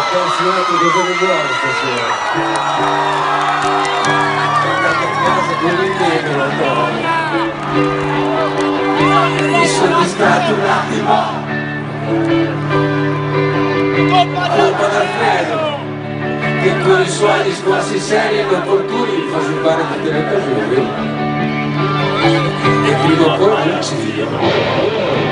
fortunato dove vuole stasera. Andate a casa con l'impiego, Mi sono distratto un attimo. Colpa d'Alfredo, che con i suoi discorsi seri e opportuni fa sciupare tutte le occasioni. E prima o poi lo uccido.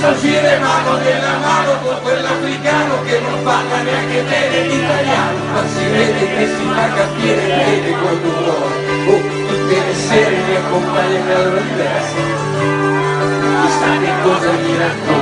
visto uscire mano nella mano con quell'africano che non parla neanche bene l'italiano ma si vede che si fa capire bene quel dolore oh, tutte le sere mi accompagna nella diversa chissà che cosa mi racconta.